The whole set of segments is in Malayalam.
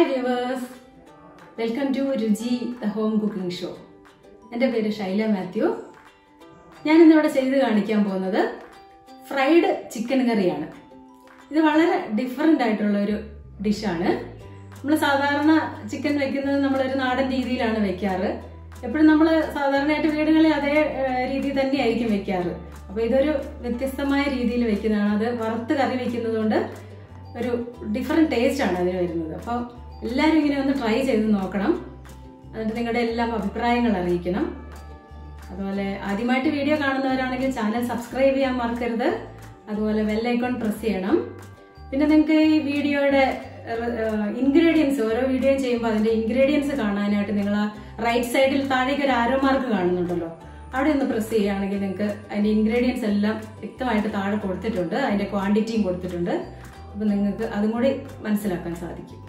Hi viewers welcome to Ruchi the home cooking show എന്റെ പേര് ശൈല മാത്യു. ഞാൻ ഇന്നിവിടെ ചെയ്ത് കാണിക്കാൻ പോകുന്നത് ഫ്രൈഡ് ചിക്കൻ കറിയാണ്. ഇത് വളരെ ഡിഫറെന്റ് ആയിട്ടുള്ള ഒരു ഡിഷാണ് നമ്മൾ സാധാരണ ചിക്കൻ വെക്കുന്നത് നമ്മളൊരു നാടൻ രീതിയിലാണ് വെക്കാറ്. എപ്പോഴും നമ്മൾ സാധാരണയായിട്ട് വീടുകളിൽ അതേ രീതി തന്നെയായിരിക്കും വെക്കാറ്. അപ്പോൾ ഇതൊരു വ്യത്യസ്തമായ രീതിയിൽ വെക്കുന്നതാണ്. അത് വറുത്ത് കറി വെക്കുന്നതുകൊണ്ട് ഒരു ഡിഫറെന്റ് ടേസ്റ്റ് ആണ് അതിന് വരുന്നത്. അപ്പോൾ എല്ലാവരും ഇങ്ങനെ ഒന്ന് ട്രൈ ചെയ്ത് നോക്കണം. എന്നിട്ട് നിങ്ങളുടെ എല്ലാം അഭിപ്രായങ്ങൾ അറിയിക്കണം. അതുപോലെ ആദ്യമായിട്ട് വീഡിയോ കാണുന്നവരാണെങ്കിൽ ചാനൽ സബ്സ്ക്രൈബ് ചെയ്യാൻ മറക്കരുത്. അതുപോലെ ബെല്ലൈക്കോൺ പ്രസ് ചെയ്യണം. പിന്നെ നിങ്ങൾക്ക് ഈ വീഡിയോയുടെ ഇൻഗ്രീഡിയൻസ് ഓരോ വീഡിയോ ചെയ്യുമ്പോൾ അതിന്റെ ഇൻഗ്രീഡിയൻസ് കാണാനായിട്ട് നിങ്ങൾ റൈറ്റ് സൈഡിൽ താഴേക്ക് ഒരു ആരോ മാർക്ക് കാണുന്നുണ്ടല്ലോ. അവിടെ ഒന്ന് പ്രസ് ചെയ്യുകയാണെങ്കിൽ നിങ്ങൾക്ക് അതിന്റെ ഇൻഗ്രീഡിയൻസ് എല്ലാം വ്യക്തമായിട്ട് താഴെ കൊടുത്തിട്ടുണ്ട്. അതിന്റെ ക്വാണ്ടിറ്റിയും കൊടുത്തിട്ടുണ്ട്. അപ്പൊ നിങ്ങൾക്ക് അതും കൂടി മനസ്സിലാക്കാൻ സാധിക്കും.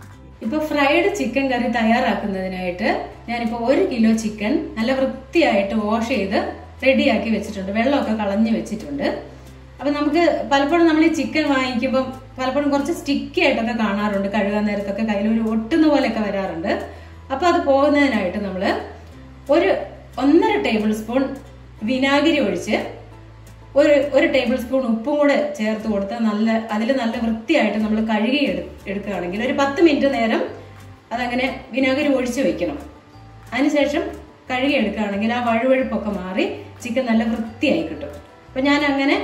ഇപ്പൊ ഫ്രൈഡ് ചിക്കൻ കറി തയ്യാറാക്കുന്നതിനായിട്ട് ഞാനിപ്പോ ഒരു കിലോ ചിക്കൻ നല്ല വൃത്തിയായിട്ട് വാഷ് ചെയ്ത് റെഡിയാക്കി വെച്ചിട്ടുണ്ട്. വെള്ളമൊക്കെ കളഞ്ഞു വെച്ചിട്ടുണ്ട്. അപ്പൊ നമുക്ക് പലപ്പോഴും നമ്മൾ ഈ ചിക്കൻ വാങ്ങിക്കുമ്പോൾ പലപ്പോഴും കുറച്ച് സ്റ്റിക്കി ആയിട്ടൊക്കെ കാണാറുണ്ട്. കഴുകാൻ നേരത്തൊക്കെ കയ്യിൽ ഒരു ഒട്ടുന്ന പോലെയൊക്കെ വരാറുണ്ട്. അപ്പൊ അത് പോകുന്നതിനായിട്ട് നമ്മൾ ഒരു ഒന്നര ടേബിൾ സ്പൂൺ വിനാഗിരി ഒഴിച്ച് ഒരു ഒരു ടേബിൾ സ്പൂൺ ഉപ്പും കൂടെ ചേർത്ത് കൊടുത്ത് നല്ല അതിൽ നല്ല വൃത്തിയായിട്ട് നമ്മൾ കഴുകി എടു എടുക്കുകയാണെങ്കിൽ ഒരു പത്ത് മിനിറ്റ് നേരം അതങ്ങനെ വിനാഗിരി ഒഴിച്ച് വെക്കണം. അതിനുശേഷം കഴുകി എടുക്കുകയാണെങ്കിൽ ആ വഴുവഴുപ്പൊക്കെ മാറി ചിക്കൻ നല്ല വൃത്തിയായി കിട്ടും. അപ്പം ഞാൻ അങ്ങനെ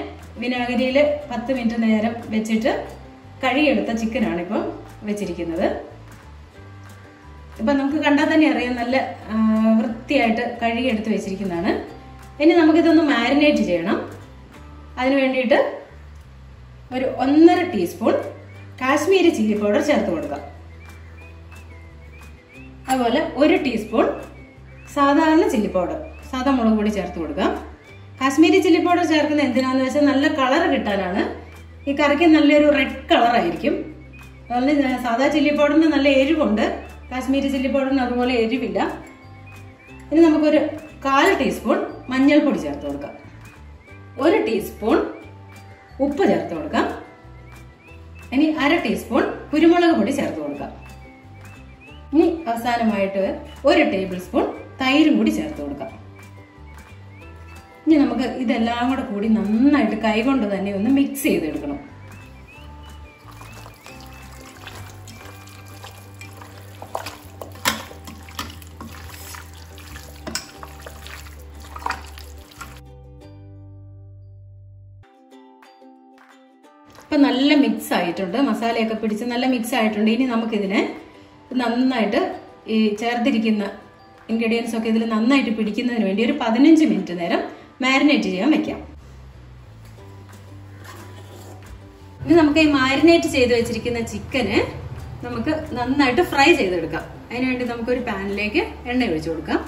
വിനാഗിരിയിൽ പത്ത് മിനിറ്റ് നേരം വെച്ചിട്ട് കഴുകിയെടുത്ത ചിക്കനാണ് ഇപ്പം വെച്ചിരിക്കുന്നത്. ഇപ്പം നമുക്ക് കണ്ടാൽ തന്നെ അറിയാം നല്ല വൃത്തിയായിട്ട് കഴുകിയെടുത്ത് വെച്ചിരിക്കുന്നതാണ്. ഇനി നമുക്കിതൊന്ന് മാരിനേറ്റ് ചെയ്യണം. അതിന് വേണ്ടിയിട്ട് ഒരു ഒന്നര ടീസ്പൂൺ കാശ്മീരി ചില്ലി പൗഡർ ചേർത്ത് കൊടുക്കാം. അതുപോലെ ഒരു ടീസ്പൂൺ സാധാരണ ചില്ലി പൗഡർ സാധാ മുളക് പൊടി ചേർത്ത് കൊടുക്കാം. കാശ്മീരി ചില്ലി പൗഡർ ചേർക്കുന്നത് എന്തിനാന്ന് വെച്ചാൽ നല്ല കളർ കിട്ടാനാണ്. ഈ കറിക്ക് നല്ലൊരു റെഡ് കളർ ആയിരിക്കും. അതുപോലെ സാധാ ചില്ലി പൗഡറിന് നല്ല എരിവുണ്ട്. കാശ്മീരി ചില്ലി പൗഡറിന് അതുപോലെ എരിവില്ല. ഇനി നമുക്കൊരു കാൽ ടീസ്പൂൺ മഞ്ഞൾപ്പൊടി ചേർത്ത് കൊടുക്കാം. ഒരു ടീസ്പൂൺ ഉപ്പ് ചേർത്ത് കൊടുക്കാം. ഇനി അര ടീസ്പൂൺ കുരുമുളക് പൊടി ചേർത്ത് കൊടുക്കാം. ഇനി അവസാനമായിട്ട് ഒരു ടേബിൾ സ്പൂൺ തൈരും കൂടി ചേർത്ത് കൊടുക്കാം. ഇനി നമുക്ക് ഇതെല്ലാം കൂടെ കൂടി നന്നായിട്ട് കൈകൊണ്ട് തന്നെ ഒന്ന് മിക്സ് ചെയ്തെടുക്കണം. ആയിട്ടുണ്ട്. മസാലയൊക്കെ പിടിച്ച് നല്ല മിക്സ് ആയിട്ടുണ്ട്. ഇനി നമുക്കിതിനെ നന്നായിട്ട് ഈ ചേർത്തിരിക്കുന്ന ഇൻഗ്രീഡിയൻസ് ഒക്കെ ഇതിൽ നന്നായിട്ട് പിടിക്കുന്നതിന് വേണ്ടി ഒരു പതിനഞ്ച് മിനിറ്റ് നേരം മാരിനേറ്റ് ചെയ്യാൻ വെക്കാം. ഇനി നമുക്ക് ഈ മാരിനേറ്റ് ചെയ്ത് വെച്ചിരിക്കുന്ന ചിക്കന് നമുക്ക് നന്നായിട്ട് ഫ്രൈ ചെയ്തെടുക്കാം. അതിനുവേണ്ടി നമുക്കൊരു പാനിലേക്ക് എണ്ണ ഒഴിച്ചു കൊടുക്കാം.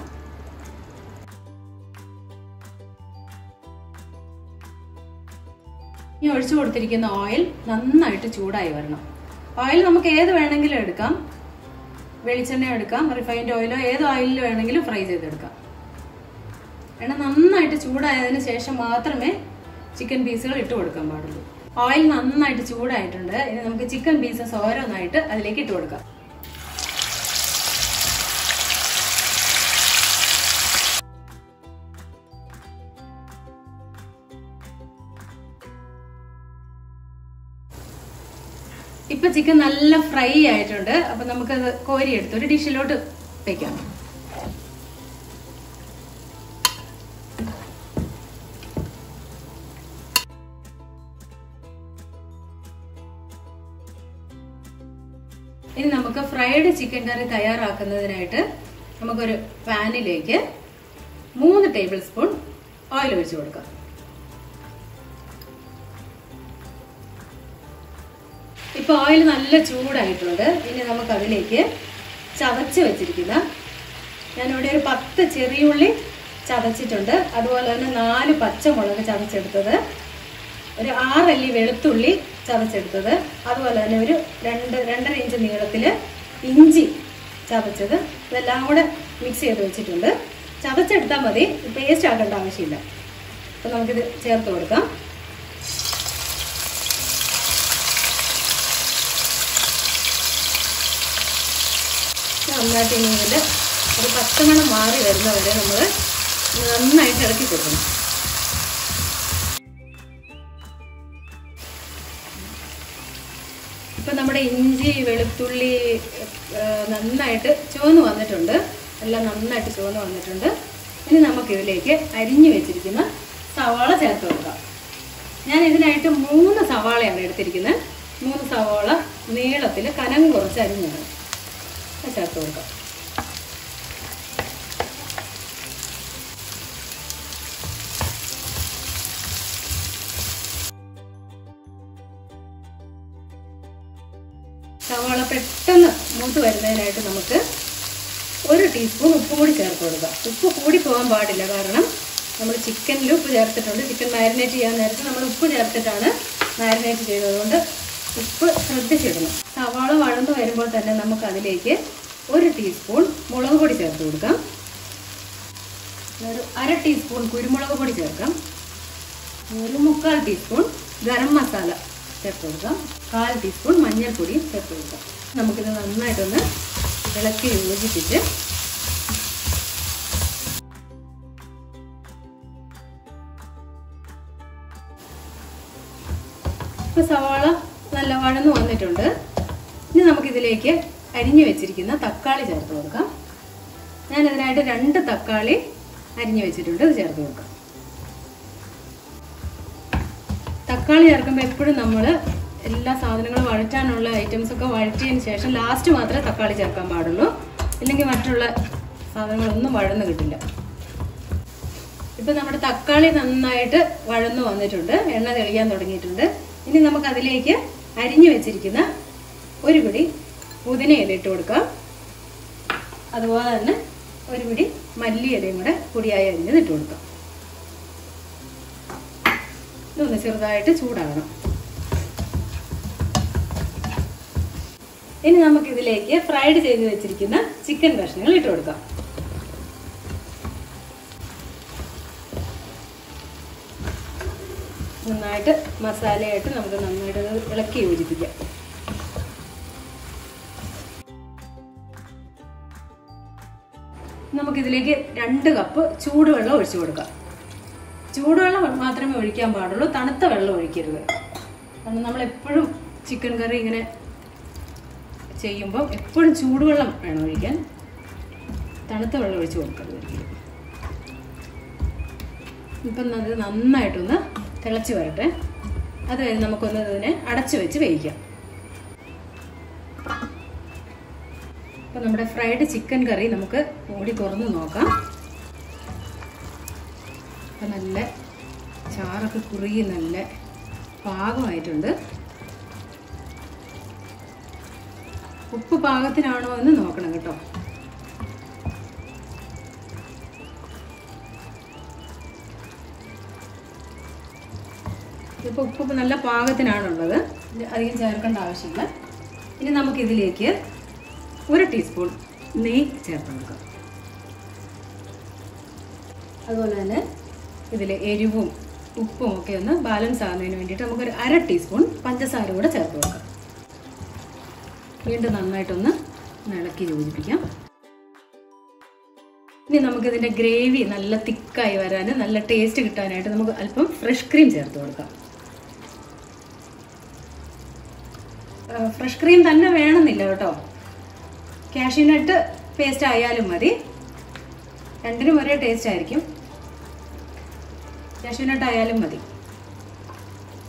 ഈ ഒഴിച്ചു കൊടുത്തിരിക്കുന്ന ഓയിൽ നന്നായിട്ട് ചൂടായി വരണം. ഓയിൽ നമുക്ക് ഏത് വേണമെങ്കിലും എടുക്കാം. വെളിച്ചെണ്ണ എടുക്കാം. റിഫൈൻഡ് ഓയിലോ ഏത് ഓയിലിൽ വേണമെങ്കിലും ഫ്രൈ ചെയ്തെടുക്കാം. എണ്ണ നന്നായിട്ട് ചൂടായതിന് ശേഷം മാത്രമേ ചിക്കൻ പീസുകൾ ഇട്ട് കൊടുക്കാൻ പാടുള്ളൂ. ഓയിൽ നന്നായിട്ട് ചൂടായിട്ടുണ്ട്. ഇനി നമുക്ക് ചിക്കൻ പീസസ് ഓരോന്നായിട്ട് അതിലേക്ക് ഇട്ട് കൊടുക്കാം. ഇപ്പൊ ചിക്കൻ നല്ല ഫ്രൈ ആയിട്ടുണ്ട്. അപ്പൊ നമുക്കത് കോരിയെടുത്ത് ഒരു ഡിഷിലോട്ട് വെക്കാം. ഇനി നമുക്ക് ഫ്രൈഡ് ചിക്കൻ കറി തയ്യാറാക്കുന്നതിനായിട്ട് നമുക്കൊരു പാനിലേക്ക് മൂന്ന് ടേബിൾ സ്പൂൺ ഓയിൽ ഒഴിച്ചു കൊടുക്കാം. ഇപ്പൊ ഓയിൽ നല്ല ചൂടായിട്ടുണ്ട്. ഇനി നമുക്ക് അതിലേക്ക് ചതച്ച് വെച്ചിരിക്കുന്ന ഞാനിവിടെ ഒരു പത്ത് ചെറിയുള്ളി ചതച്ചിട്ടുണ്ട്. അതുപോലെ തന്നെ നാല് പച്ചമുളക് ചതച്ചെടുത്തത്. ഒരു ആറല്ലി വെളുത്തുള്ളി ചതച്ചെടുത്തത്. അതുപോലെ തന്നെ ഒരു രണ്ട് രണ്ടര ഇഞ്ച് നീളത്തിൽ ഇഞ്ചി ചതച്ചത്. ഇതെല്ലാം കൂടെ മിക്സ് ചെയ്ത് വെച്ചിട്ടുണ്ട്. ചതച്ചെടുത്താൽ മതി. പേസ്റ്റ് ആക്കേണ്ട ആവശ്യമില്ല. അപ്പം നമുക്കിത് ചേർത്ത് കൊടുക്കാം. നന്നായിട്ട് ഇനി ഒരു പച്ചമണം മാറി വരുന്നവരെ നമ്മൾ നന്നായിട്ട് ഇളക്കി കൊടുക്കണം. ഇപ്പം നമ്മുടെ ഇഞ്ചി വെളുത്തുള്ളി നന്നായിട്ട് ചുവന്ന് വന്നിട്ടുണ്ട്. എല്ലാം നന്നായിട്ട് ചുവന്ന് വന്നിട്ടുണ്ട്. ഇനി നമുക്കിതിലേക്ക് അരിഞ്ഞു വെച്ചിരിക്കുന്ന സവാള ചേർത്ത് കൊടുക്കാം. ഞാൻ ഇതിനായിട്ട് മൂന്ന് സവാളയാണ് എടുത്തിരിക്കുന്നത്. മൂന്ന് സവാള നീളത്തിൽ കനം കുറച്ച് അരിഞ്ഞത് അത് ചേർത്ത് കൊടുക്കാം സവാള പെട്ടെന്ന് മൂത്ത് വരുന്നതിനായിട്ട് നമുക്ക് ഒരു ടീസ്പൂൺ ഉപ്പ് കൂടി ചേർത്ത് കൊടുക്കാം. ഉപ്പ് കൂടി പോകാൻ പാടില്ല. കാരണം നമ്മൾ ചിക്കനിൽ ഉപ്പ് ചേർത്തിട്ടുണ്ട്. ചിക്കൻ മാരിനേറ്റ് ചെയ്യാൻ നേരത്തെ നമ്മൾ ഉപ്പ് ചേർത്തിട്ടാണ് മാരിനേറ്റ് ചെയ്തതുകൊണ്ട് ഉപ്പ് ശ്രദ്ധിച്ചിടണം. സവാള വഴന്ന് വരുമ്പോൾ തന്നെ നമുക്ക് അതിലേക്ക് ഒരു ടീസ്പൂൺ മുളക് പൊടി ചേർത്ത് കൊടുക്കാം. ഒരു അര ടീസ്പൂൺ കുരുമുളക് പൊടി ചേർക്കാം. ഒരു മുക്കാൽ ടീസ്പൂൺ ഗരം മസാല ചേർത്ത് കൊടുക്കാം. കാൽ ടീസ്പൂൺ മഞ്ഞൾപ്പൊടി ചേർത്ത് കൊടുക്കാം. നമുക്കിത് നന്നായിട്ടൊന്ന് ഇളക്കി യോജിപ്പിച്ച് സവാള വഴന്നു വന്നിട്ടുണ്ട്. ഇനി നമുക്കിതിലേക്ക് അരിഞ്ഞു വെച്ചിരിക്കുന്ന തക്കാളി ചേർത്ത് കൊടുക്കാം. ഞാൻ ഇതിനായിട്ട് രണ്ട് തക്കാളി അരിഞ്ഞു വെച്ചിട്ടുണ്ട്. ഇത് ചേർത്ത് കൊടുക്കാം. തക്കാളി ചേർക്കുമ്പോൾ എപ്പോഴും നമ്മൾ എല്ലാ സാധനങ്ങളും വഴറ്റാനുള്ള ഐറ്റംസ് ഒക്കെ വഴറ്റിയതിന് ശേഷം ലാസ്റ്റ് മാത്രമേ തക്കാളി ചേർക്കാൻ പാടുള്ളൂ. ഇല്ലെങ്കിൽ മറ്റുള്ള സാധനങ്ങളൊന്നും വഴന്ന് കിട്ടില്ല. ഇപ്പം നമ്മുടെ തക്കാളി നന്നായിട്ട് വഴന്നു വന്നിട്ടുണ്ട്. എണ്ണ തെളിയാൻ തുടങ്ങിയിട്ടുണ്ട്. ഇനി നമുക്ക് അതിലേക്ക് അരിഞ്ഞു വെച്ചിരിക്കുന്ന ഒരു പിടി പുതിനയില ഇട്ട് കൊടുക്കാം അതുപോലെ തന്നെ ഒരു പിടി മല്ലിയിലയും കൂടെ പൊടിയായി അരിഞ്ഞത് ഇട്ട് കൊടുക്കാം ഇതൊന്ന് ചെറുതായിട്ട് ചൂടാകണം ഇനി നമുക്കിതിലേക്ക് ഫ്രൈഡ് ചെയ്ത് വെച്ചിരിക്കുന്ന ചിക്കൻ കഷ്ണങ്ങൾ ഇട്ട് കൊടുക്കാം. നന്നായിട്ട് മസാലയായിട്ട് നമുക്ക് നന്നായിട്ട് ഇളക്കി യോജിപ്പിക്കാം. നമുക്കിതിലേക്ക് രണ്ട് കപ്പ് ചൂടുവെള്ളം ഒഴിച്ചു കൊടുക്കാം. ചൂടുവെള്ളം മാത്രമേ ഒഴിക്കാൻ പാടുള്ളൂ തണുത്ത വെള്ളം ഒഴിക്കരുത്. കാരണം നമ്മൾ എപ്പോഴും ചിക്കൻ കറി ഇങ്ങനെ ചെയ്യുമ്പോൾ എപ്പോഴും ചൂടുവെള്ളം വേണം ഒഴിക്കാൻ. തണുത്ത വെള്ളം ഒഴിച്ച് കൊടുക്കരുത് ഇപ്പം അത് നന്നായിട്ടൊന്ന് തിളച്ച് വരട്ടെ. അത് കഴിഞ്ഞ് നമുക്കൊന്ന് ഇതിനെ അടച്ചു വെച്ച് വേവിക്കാം. അപ്പം നമ്മുടെ ഫ്രൈഡ് ചിക്കൻ കറി നമുക്ക് മൂടി തുറന്ന് നോക്കാം. അപ്പം നല്ല ചാറൊക്കെ കുറുകി നല്ല പാകമായിട്ടുണ്ട്. ഉപ്പ് പാകത്തിനാണോ എന്ന് നോക്കണം കേട്ടോ. ഇപ്പോൾ ഉപ്പ് നല്ല പാകത്തിനാണുള്ളത്. അധികം ചേർക്കേണ്ട ആവശ്യമില്ല. ഇനി നമുക്കിതിലേക്ക് ഒരു ടീസ്പൂൺ നെയ്യ് ചേർത്ത് കൊടുക്കാം. അതുപോലെ തന്നെ ഇതിൽ എരിവും ഉപ്പും ഒക്കെ ഒന്ന് ബാലൻസ് ആകുന്നതിന് വേണ്ടിയിട്ട് നമുക്കൊരു അര ടീസ്പൂൺ പഞ്ചസാര കൂടെ ചേർത്ത് കൊടുക്കാം. വീണ്ടും നന്നായിട്ടൊന്ന് ഇളക്കി യോജിപ്പിക്കാം. ഇനി നമുക്കിതിന്റെ ഗ്രേവി നല്ല തിക്കായി വരാൻ നല്ല ടേസ്റ്റ് കിട്ടാനായിട്ട് നമുക്ക് അല്പം ഫ്രഷ് ക്രീം ചേർത്ത് കൊടുക്കാം. ഫ്രഷ് ക്രീം തന്നെ വേണമെന്നില്ല കേട്ടോ. കാഷ്യൂനട്ട് പേസ്റ്റ് ആയാലും മതി. രണ്ടിനും ഒരേ ടേസ്റ്റ് ആയിരിക്കും. കാഷ്യൂനട്ട് ആയാലും മതി.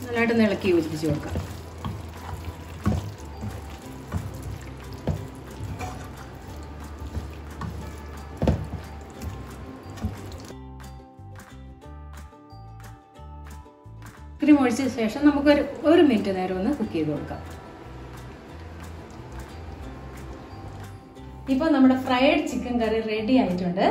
നന്നായിട്ട് ഇളക്കി യോജിപ്പിച്ച് കൊടുക്കാം. ക്രീം ഒഴിച്ച ശേഷം നമുക്കൊരു ഒരു മിനിറ്റ് നേരം ഒന്ന് കുക്ക് ചെയ്ത് കൊടുക്കാം. ഇപ്പോൾ നമ്മുടെ ഫ്രൈഡ് ചിക്കൻ കറി റെഡി ആയിട്ടുണ്ട്.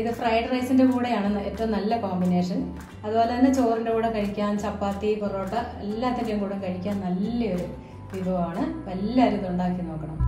ഇത് ഫ്രൈഡ് റൈസിന്റെ കൂടെയാണ് ഏറ്റവും നല്ല കോമ്പിനേഷൻ അതുപോലെ തന്നെ ചോറിന്റെ കൂടെ കഴിക്കാൻ ചപ്പാത്തി പൊറോട്ട എല്ലാത്തിന്റെയും കൂടെ കഴിക്കാൻ നല്ലൊരു വിഭവമാണ്. എല്ലാവരും ഇത് ഉണ്ടാക്കി നോക്കണം.